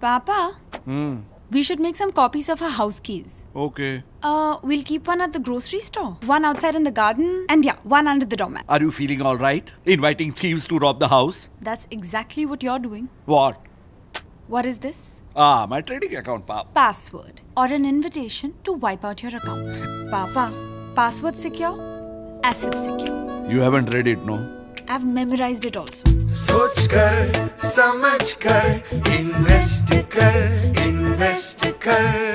Papa, Hmm. we should make some copies of our house keys. Okay. Uh, we'll keep one at the grocery store, one outside in the garden, and yeah, one under the doormat. Are you feeling all right? Inviting thieves to rob the house? That's exactly what you're doing. What? What is this? Ah, my trading account, Papa. Password or an invitation to wipe out your account. Papa, password secure, asset secure. You haven't read it, no? I've memorized it also. सोच कर समझ कर invest कर invest कर